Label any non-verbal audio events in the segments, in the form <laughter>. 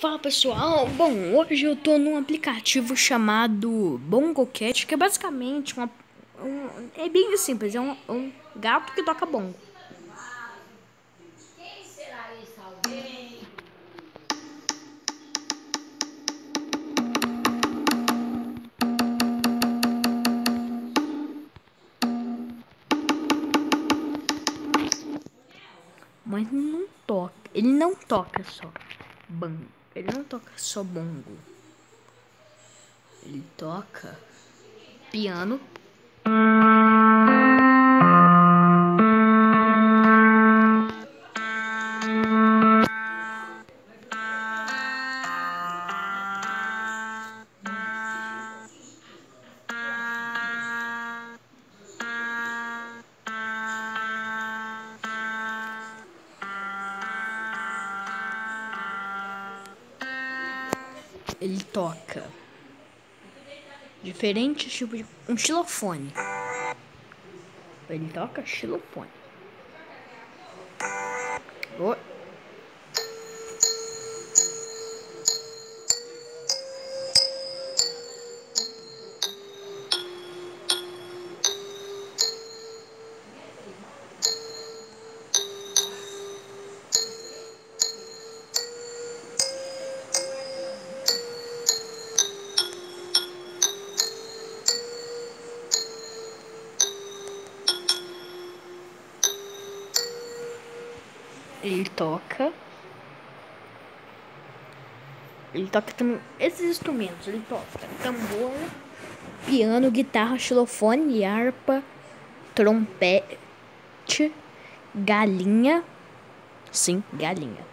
Fala pessoal, bom, hoje eu tô num aplicativo chamado BongoCat, que é basicamente uma, um, é bem simples, é um, um gato que toca bongo. Mas não toca, ele não toca só bongo, ele não toca só bongo. Ele toca piano. Toca diferentes tipos de. Um xilofone. Ele toca xilofone. Ele toca. Ele toca também esses instrumentos. Ele toca tambor, piano, guitarra, xilofone, harpa, trompete, galinha. Sim, galinha.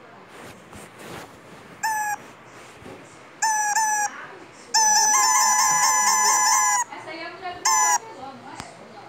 Essa aí é a mulher do Chapelão, não é? Ou não?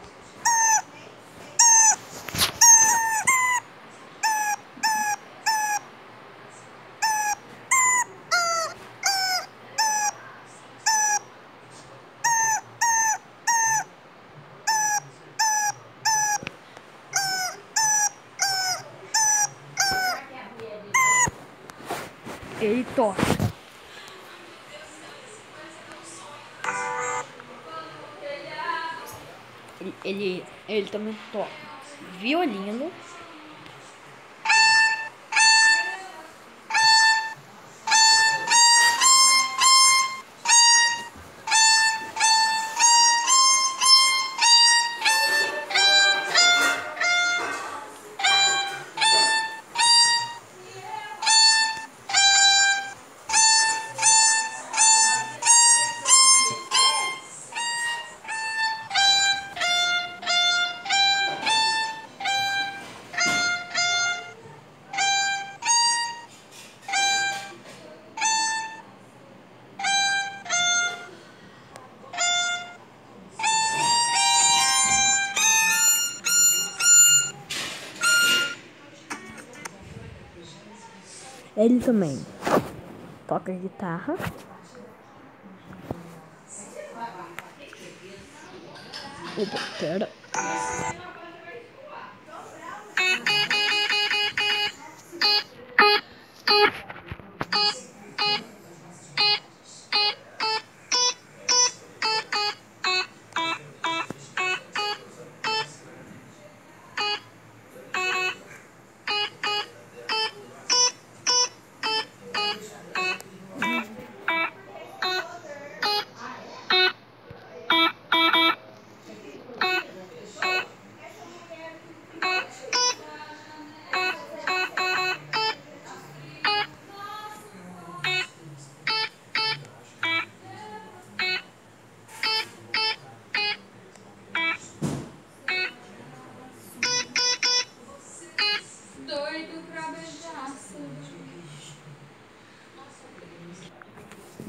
Toca. Ele, ele, ele também toca violino. Ele também toca guitarra. Opa, pera.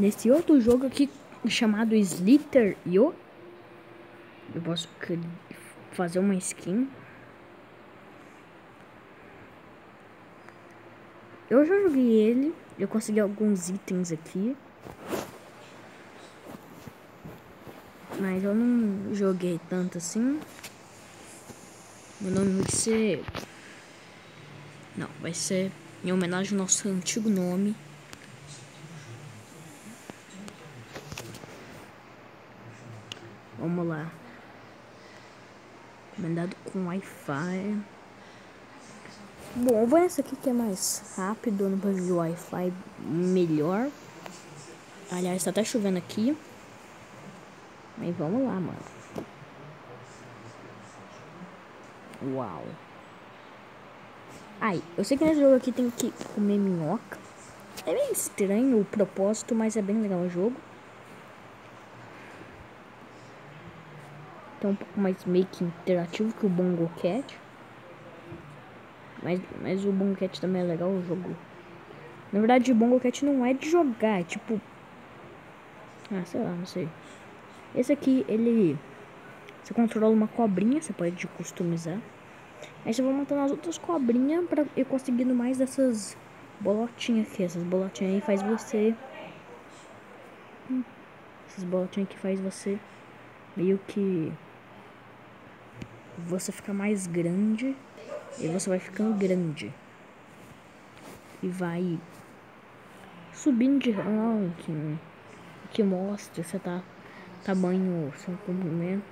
Nesse outro jogo aqui chamado Slither Yo, eu posso fazer uma skin. Eu já joguei ele, eu consegui alguns itens aqui. Mas eu não joguei tanto assim. Meu nome vai ser. Não, vai ser em homenagem ao nosso antigo nome. Vamos lá. Mandado com Wi-Fi. Bom, vou nessa aqui que é mais rápido, no de Wi-Fi melhor. Aliás, tá até chovendo aqui. Mas vamos lá, mano. Uau. Ai, eu sei que nesse jogo aqui tem que comer minhoca. É bem estranho o propósito, mas é bem legal o jogo. Um pouco mais meio que interativo que o Bongo Cat. Mas, mas o Bongo Cat também é legal o jogo. Na verdade, o Bongo Cat não é de jogar, é tipo... Ah, sei lá, não sei. Esse aqui, ele... Você controla uma cobrinha, você pode customizar. Aí você vai matando as outras cobrinhas pra ir conseguindo mais dessas bolotinhas aqui. Essas bolotinhas aí faz você... Hum, essas bolotinhas que faz você meio que... Você fica mais grande e você vai ficando grande. E vai subindo de ranking. Que mostra você tá tamanho, seu comprimento.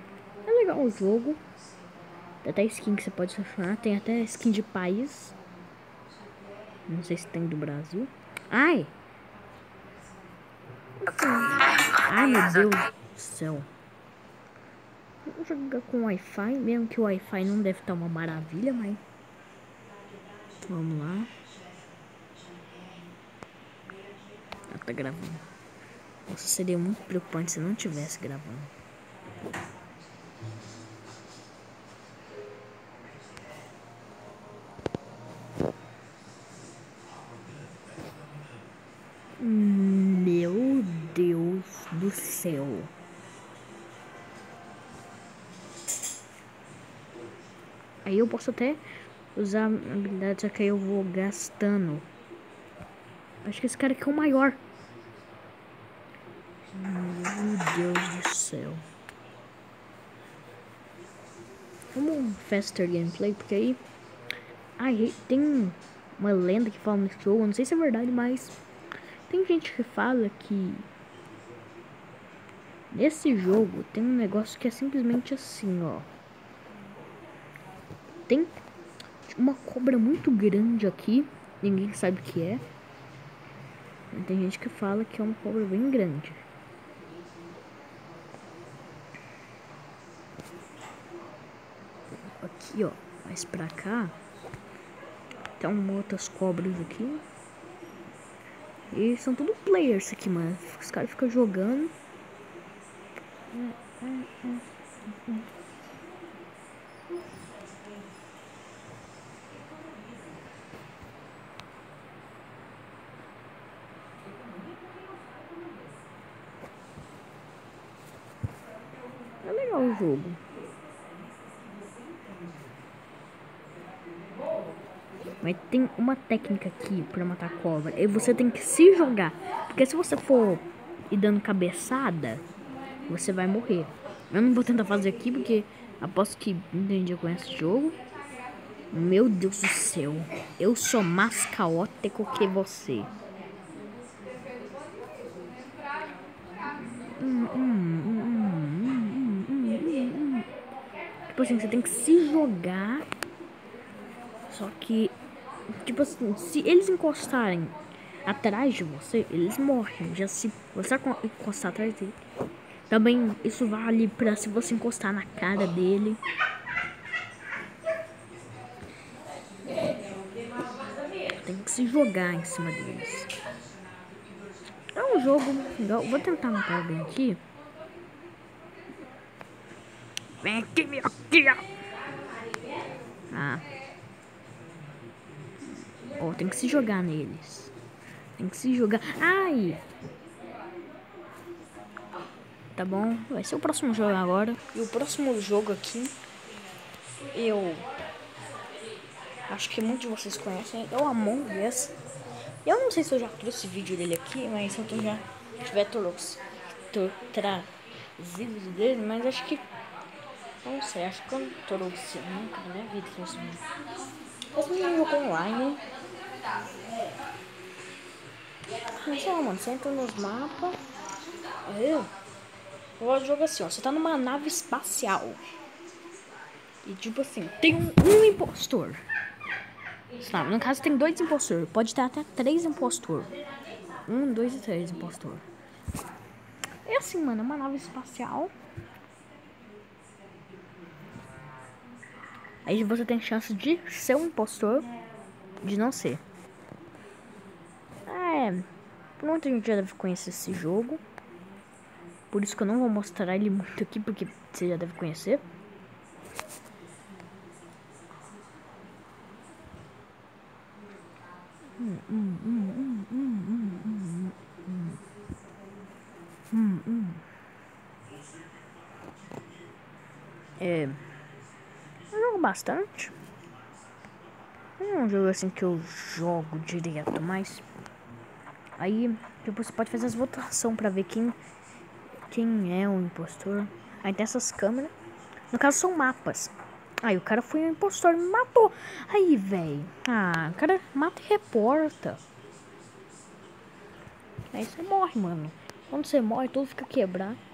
É legal o jogo. Tem até skin que você pode achar. Tem até skin de país. Não sei se tem do Brasil. Ai! Ai, meu Deus do céu. Jogar com Wi-Fi, mesmo que o Wi-Fi não deve estar uma maravilha, mas... Vamos lá. Ah, tá gravando. Nossa, seria muito preocupante se não tivesse gravando. Meu Deus do céu. Aí eu posso até usar a habilidade, só que aí eu vou gastando. Acho que esse cara aqui é o maior. Meu Deus do céu. Vamos faster gameplay, porque aí... Ai, tem uma lenda que fala nesse jogo, não sei se é verdade, mas... Tem gente que fala que... Nesse jogo tem um negócio que é simplesmente assim, ó. Tem uma cobra muito grande aqui. Ninguém sabe o que é. Tem gente que fala que é uma cobra bem grande. Aqui, ó. Mais pra cá. Tem umas outras cobras aqui. E são tudo players aqui, mano. Os caras ficam jogando. É legal o jogo. Mas tem uma técnica aqui pra matar cobra. E você tem que se jogar. Porque se você for ir dando cabeçada, você vai morrer. Eu não vou tentar fazer aqui porque aposto que muita gente conhece esse jogo. Meu Deus do céu. Eu sou mais caótico que você. Hum, hum, hum, tipo assim, você tem que se jogar. Só que, tipo assim, se eles encostarem atrás de você, eles morrem. Já se você encostar atrás dele. Também isso vale pra se você encostar na cara dele. Tem que se jogar em cima deles. É um jogo legal. Vou tentar matar alguém aqui. Vem aqui, meu aqui. Ah. Ó, oh, tem que se jogar neles. Tem que se jogar. Ai! Tá bom, vai ser o próximo jogo agora. E o próximo jogo aqui, eu acho que muitos de vocês conhecem, é o Among Us. Eu não sei se eu já trouxe vídeo dele aqui, mas eu já tiver trouxe, trazido dele, mas acho que, não sei, acho que eu não trouxe nunca na minha vida trouxe um. Esse é um jogo online. Mas sei mano, você entra nos mapas. Aí, Eu jogo assim, ó. Você tá numa nave espacial. E tipo assim, tem um, um impostor. Sabe? No caso tem dois impostores. Pode ter até três impostor. Um, dois e três impostor. É assim, mano, é uma nave espacial. Aí você tem chance de ser um impostor, de não ser. É, muita gente já deve conhecer esse jogo. Por isso que eu não vou mostrar ele muito aqui, porque você já deve conhecer. É. Eu jogo bastante. Não é um jogo assim que eu jogo direto, mas. Aí, tipo, você pode fazer as votações pra ver quem, quem é o impostor. Aí tem essas câmeras. No caso, são mapas. Aí o cara foi um impostor me matou. Aí, velho. Ah, o cara mata e reporta. Aí você morre, mano. Quando você morre, tudo fica quebrado.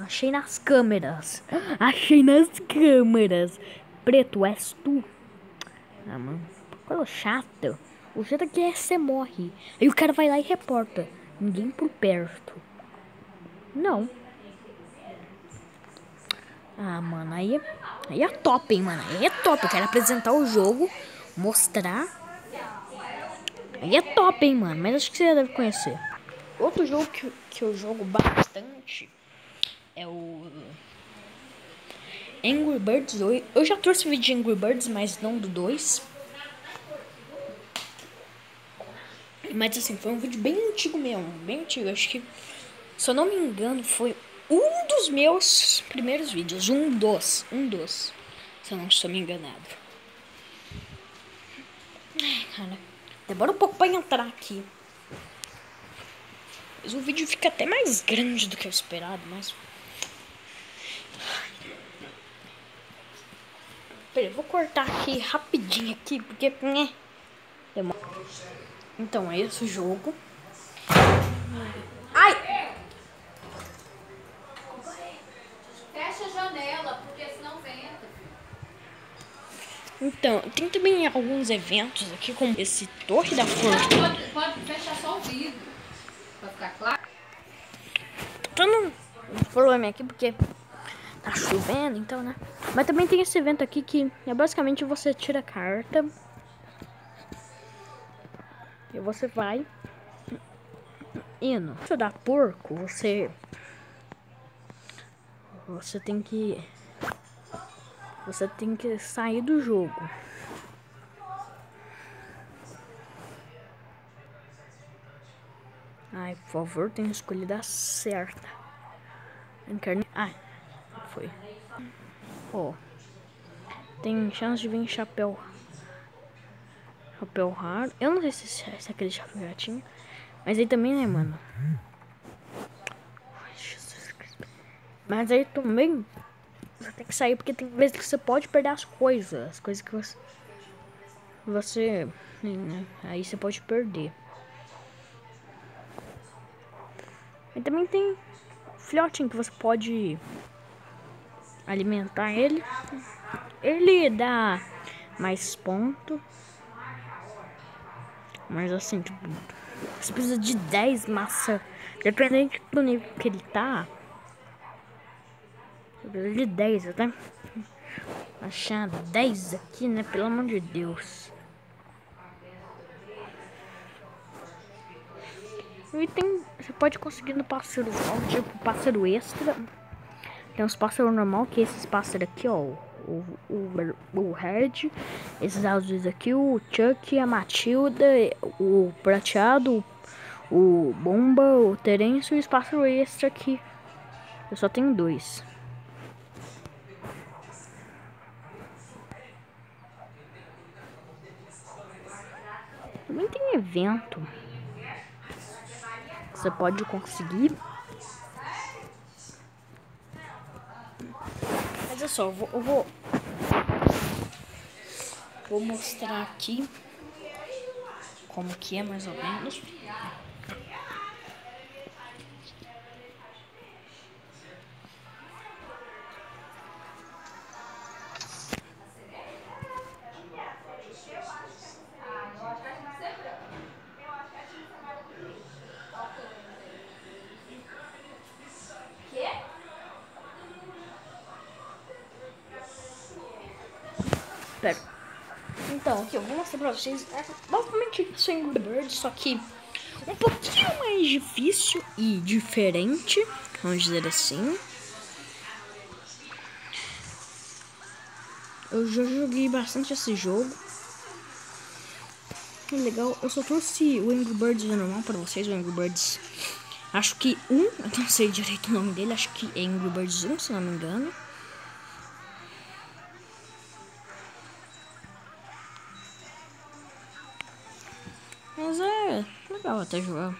Achei nas câmeras. <gasps> Achei nas câmeras. Preto, és tu. Ah, mano. Coisa chata. O jeito que é você morre. Aí o cara vai lá e reporta. Ninguém por perto. Não. Ah, mano, aí, aí é top, hein, mano. Aí é top. Eu quero apresentar o jogo, mostrar. Aí é top, hein, mano. Mas acho que você deve conhecer. Outro jogo que, que eu jogo bastante é o Angry Birds 2. Eu já trouxe vídeo de Angry Birds, mas não do 2. Mas assim, foi um vídeo bem antigo mesmo, bem antigo. Acho que, se eu não me engano, foi um dos meus primeiros vídeos. Um dos, um dos. Se eu não estou me enganado. Ai, cara, demora um pouco pra entrar aqui. Mas o vídeo fica até mais grande do que eu esperado, mas... Peraí, eu vou cortar aqui rapidinho aqui, porque... Né, demora. Então, é esse o jogo. Ai! Fecha a janela, porque senão venta. Então, tem também alguns eventos aqui, como esse Torre da Força. Pode, pode fechar só o vidro. Pra ficar claro. Tô num um problema aqui porque tá chovendo, então, né? Mas também tem esse evento aqui que é basicamente você tira a carta. E você vai indo. Se dá porco, você. Você tem que. Você tem que sair do jogo. Ai, por favor, tenha escolhido a certa. Encarne... Ah, foi. Ó. Tem chance de vir chapéu. Chapéu raro. Eu não sei se, se é aquele chapéu gatinho. Mas aí também, né, mano? Mas aí também. Você tem que sair porque tem vezes que você pode perder as coisas. As coisas que você. Você. Aí você pode perder. E também tem filhotinho que você pode alimentar ele. Ele dá mais ponto. Mas assim, tipo, você precisa de 10 massa. Dependente do nível que ele tá. Você precisa de 10, até achar 10 aqui, né? Pelo amor de Deus. E tem. Você pode conseguir no pássaro tipo pássaro extra. Tem os pássaros normal, que esses pássaros aqui, ó. O, o, o Red, esses azuis aqui, o Chuck, a Matilda, o prateado, o, o Bomba, o Terêncio e os pássaros extra aqui. Eu só tenho dois. Também tem evento você pode conseguir. É só, eu vou, eu vou, vou mostrar aqui como que é mais ou menos. Vocês. É basicamente isso Birds, só que um pouquinho mais difícil e diferente, vamos dizer assim. Eu já joguei bastante esse jogo. É legal, eu só trouxe o Angry Birds normal pra vocês, o Angry Birds. Acho que um, eu não sei direito o nome dele, acho que é Angry Birds 1, se não me engano. Até jogar.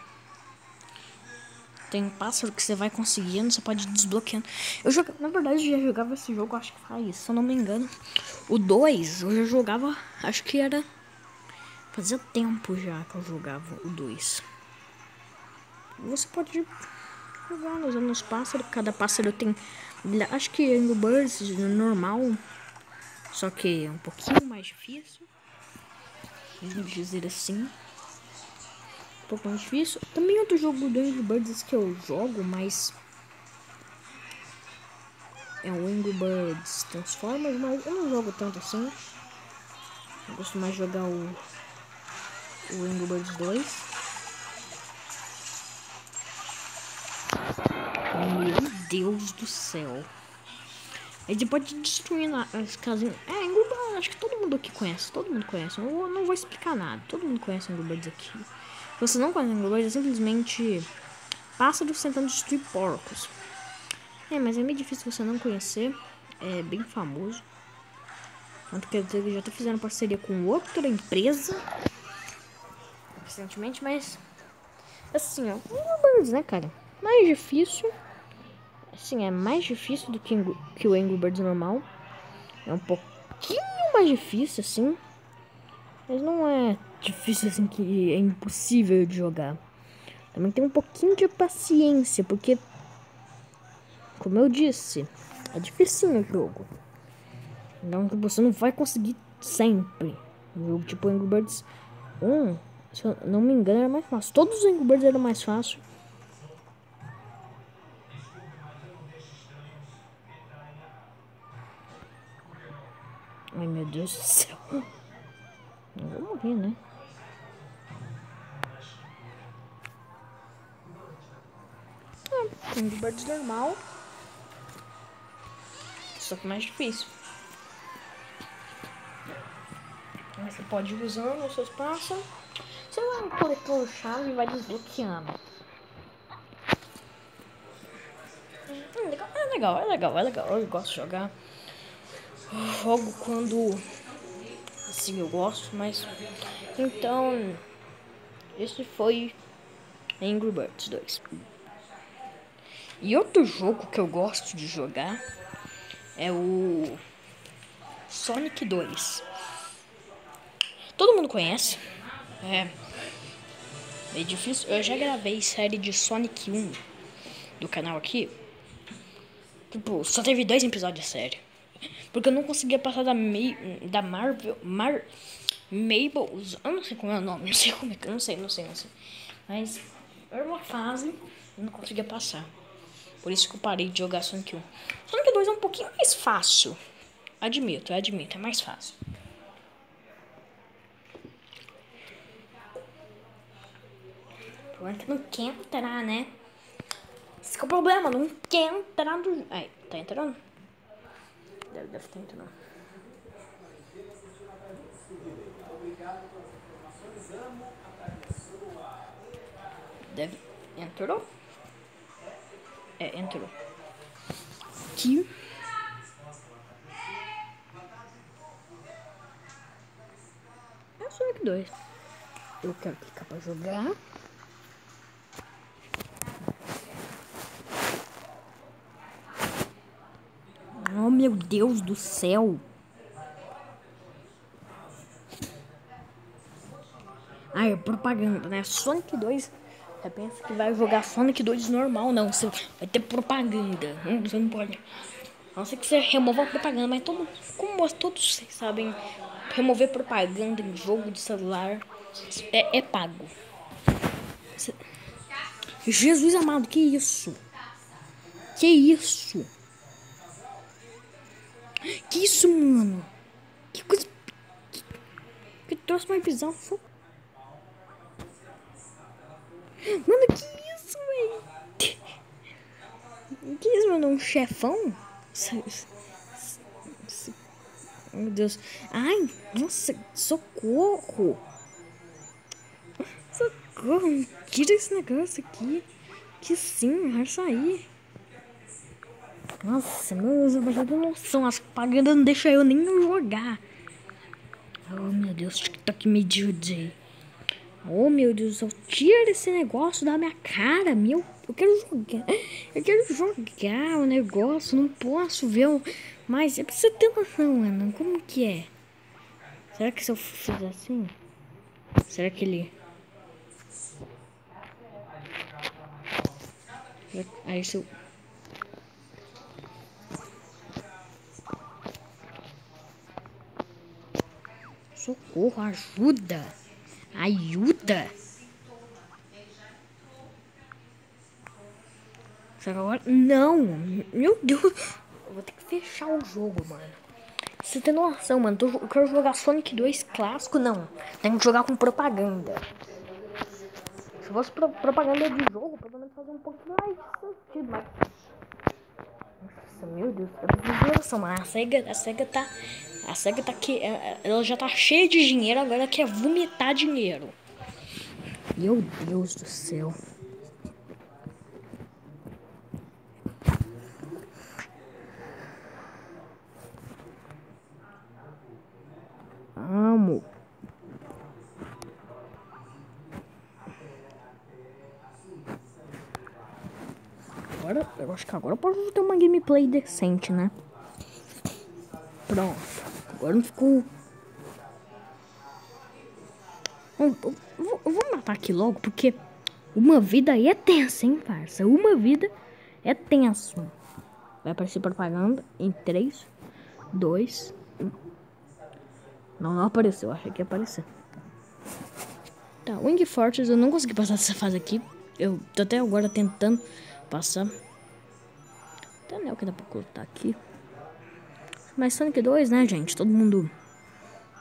Tem pássaro que você vai conseguindo, você pode desbloqueando. Eu joga, na verdade, eu já jogava esse jogo, acho que faz, se eu não me engano. O 2, eu já jogava, acho que era. Fazia tempo já que eu jogava o 2. Você pode jogar usando os pássaros. Cada pássaro tem. Acho que no Birds normal. Só que é um pouquinho mais difícil. Vamos dizer assim um pouco mais difícil. Também outro jogo do Angry Birds que eu jogo, mas é o Angry Birds Transformers, mas eu não jogo tanto assim. Eu gosto mais de jogar o, o Angry Birds 2. Meu Deus do céu. Você pode destruir as casinhas. É, Angry Birds, acho que todo mundo aqui conhece. Todo mundo conhece. Eu não vou explicar nada. Todo mundo conhece Angry Birds aqui. Você não conhece Angry Birds, é simplesmente pássaros tentando destruir porcos. É, mas é meio difícil você não conhecer. É bem famoso. Tanto que eu já tô fazendo parceria com outra empresa. Recentemente, mas. Assim, ó. Angry Birds, né, cara? Mais difícil. Assim, é mais difícil do que, que o Angry Birds normal. É um pouquinho mais difícil, assim. Mas não é difícil assim que é impossível de jogar. Também tem um pouquinho de paciência, porque como eu disse, é difícil o jogo. Então você não vai conseguir sempre. Um jogo tipo Angry Birds 1, se eu não me engano, era mais fácil. Todos os Angry Birds eram mais fáceis. Ai meu Deus do céu. <laughs> Eu vou morrer, né? Angry Birds normal. Só que mais difícil. Você pode ir usando os seus passos. Você vai coletando chave e vai desbloqueando. Hum, legal, é legal, é legal, é legal. Eu gosto de jogar. jogo quando assim eu gosto, mas então esse foi Angry Birds 2. E outro jogo que eu gosto de jogar é o Sonic 2. Todo mundo conhece. É. É difícil. Eu já gravei série de Sonic 1 do canal aqui. Tipo, só teve dois episódios de série. Porque eu não conseguia passar da, May, da Marvel. Mar, Mabel. Eu não sei como é o nome. <laughs> Não sei como é que. Não sei, não sei, não sei. Mas era uma fase. Eu não conseguia passar. Por isso que eu parei de jogar Sonic 1. Sonic 2 é um pouquinho mais fácil. Admito, admito, é mais fácil. O problema é que não quer entrar, né? Esse é o problema, não quer entrar do... Aí, tá entrando? Deve, deve estar entrando. Deve... Entrou? É, entrou. Aqui. É só aqui dois. Eu quero clicar pra jogar. Oh meu Deus do céu. Ah, é propaganda, né? Sonic 2 você pensa que vai jogar Sonic 2 normal, não. Você vai ter propaganda. Hum, você não pode. A não ser que você remova a propaganda, mas todo, como todos vocês sabem, remover propaganda em jogo de celular é, é pago. Você... Jesus amado, que isso? Que isso? Que isso, mano? Que coisa. Que trouxe mais bizarro. Mano, que isso, velho? Que isso, mano? Um chefão? Meu Deus. Ai, nossa, socorro. Socorro, tira esse negócio aqui. Que sim, vai sair. Nossa, meu Deus, eu não noção. As propagandas não deixam eu nem jogar. Oh, meu Deus, TikTok me ajude. Oh, meu Deus tira esse negócio da minha cara, meu. Eu quero jogar. Eu quero jogar o negócio, não posso ver o... Mas é preciso ter noção, mano. Como que é? Será que se eu fizer assim? Será que ele... Aí se eu... Socorro, ajuda! Ajuda! Será agora? Não! Meu Deus! Eu vou ter que fechar o jogo, mano. Você tem noção, mano? Eu quero jogar Sonic 2 clássico, não. Tem que jogar com propaganda. Se fosse pro propaganda de jogo, pelo menos fazer um pouco mais sentido, mas... Nossa, meu Deus. Eu preciso de noção, mano. A SEGA, a SEGA tá a SEGA tá aqui, é, é, ela já tá cheia de dinheiro, agora ela quer vomitar dinheiro. Meu Deus do céu. Amo. Agora, eu acho que agora pode ter uma gameplay decente, né? Pronto. Agora não ficou. Eu, vou matar aqui logo, porque uma vida aí é tensa, hein, parça? Uma vida é tenso. Vai aparecer propaganda em 3, 2, 1. Não, não apareceu. Achei que ia aparecer. Tá, Wing Fortress, eu não consegui passar essa fase aqui. Eu tô até agora tentando passar. Tem anel que dá pra cortar aqui. Mas Sonic 2, né, gente? Todo mundo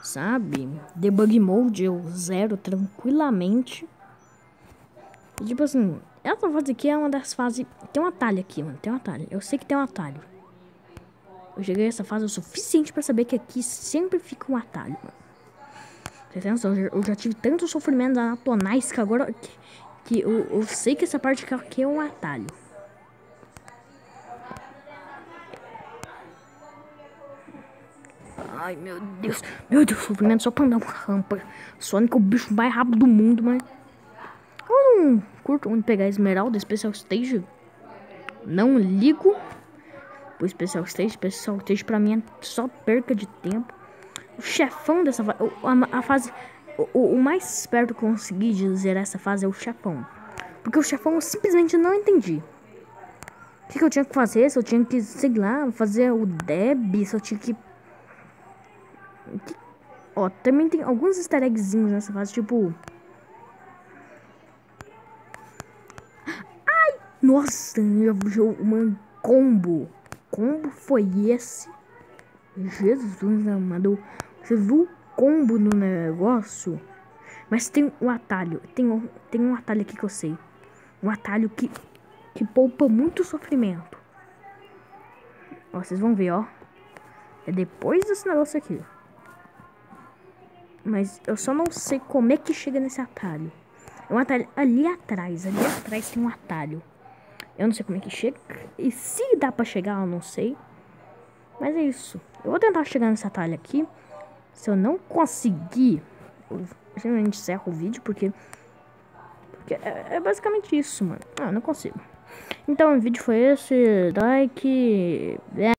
sabe. Debug Mode eu zero tranquilamente. E, tipo assim, essa fase aqui é uma das fases... Tem um atalho aqui, mano. Tem um atalho. Eu sei que tem um atalho. Eu cheguei a essa fase o suficiente pra saber que aqui sempre fica um atalho, mano. Eu já tive tanto sofrimento anatonais que agora... Que, que eu, eu sei que essa parte aqui é um atalho. Ai, meu Deus. Meu Deus, sofrimento só pra andar uma rampa. Sonic é o bicho mais rápido do mundo, mas... Eu não curto onde pegar Esmeralda, Special Stage. Não ligo pro Special Stage. Special Stage pra mim é só perca de tempo. O chefão dessa fase... A, a fase... O, o, mais perto que eu consegui dizer essa fase é o chefão. Porque o chefão eu simplesmente não entendi. O que, que eu tinha que fazer? Se eu tinha que, sei lá, fazer o Deb, se eu tinha que Ó, também tem alguns easter eggzinhos nessa fase, tipo... Ai! Nossa, uma combo. Combo foi esse? Jesus amado. Você viu o combo no negócio? Mas tem um atalho. Tem um, tem um atalho aqui que eu sei. Um atalho que, que poupa muito sofrimento. Ó, vocês vão ver, ó. É depois desse negócio aqui. Mas eu só não sei como é que chega nesse atalho. É um atalho ali atrás. Ali atrás tem um atalho. Eu não sei como é que chega. E se dá pra chegar, eu não sei. Mas é isso. Eu vou tentar chegar nesse atalho aqui. Se eu não conseguir, eu geralmente encerro o vídeo, porque... Porque é, é basicamente isso, mano. Ah, não consigo. Então, o vídeo foi esse. Like... É.